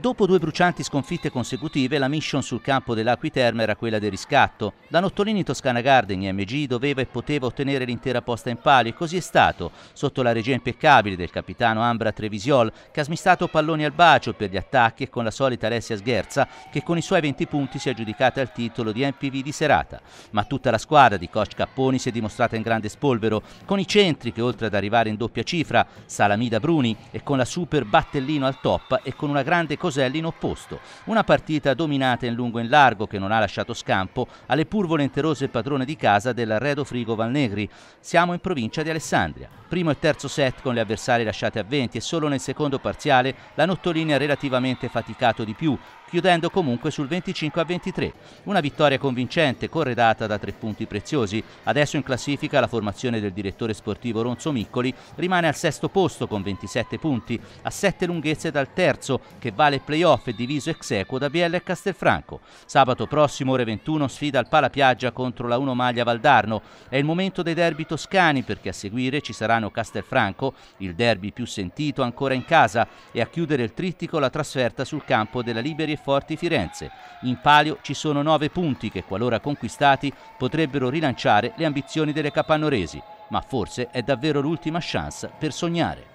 Dopo due brucianti sconfitte consecutive, la mission sul campo dell'Acquiterme era quella del riscatto. Da Nottolini Toscana Garden MG doveva e poteva ottenere l'intera posta in palio e così è stato, sotto la regia impeccabile del capitano Ambra Trevisiol, che ha smistato palloni al bacio per gli attacchi e con la solita Alessia Sgherza, che con i suoi 20 punti si è aggiudicata il titolo di MPV di serata. Ma tutta la squadra di coach Capponi si è dimostrata in grande spolvero, con i centri che oltre ad arrivare in doppia cifra, Salamida Bruni, e con la super Battellino al top e con una grande cosa Coselli in opposto. Una partita dominata in lungo e in largo che non ha lasciato scampo alle pur volenterose padrone di casa dell'Arredo Frigo Valnegri. Siamo in provincia di Alessandria. Primo e terzo set con le avversarie lasciate a 20 e solo nel secondo parziale la Nottolini ha relativamente faticato di più, chiudendo comunque sul 25 a 23. Una vittoria convincente, corredata da tre punti preziosi. Adesso in classifica la formazione del direttore sportivo Ronzo Miccoli rimane al sesto posto con 27 punti, a sette lunghezze dal terzo, che vale playoff e diviso ex equo da Biella e Castelfranco. Sabato prossimo, ore 21, sfida al Palapiaggia contro la 1 Maglia Valdarno. È il momento dei derby toscani perché a seguire ci saranno Castelfranco, il derby più sentito ancora in casa, e a chiudere il trittico la trasferta sul campo della Liberi e Forti Firenze. In palio ci sono nove punti che, qualora conquistati, potrebbero rilanciare le ambizioni delle capannoresi, ma forse è davvero l'ultima chance per sognare.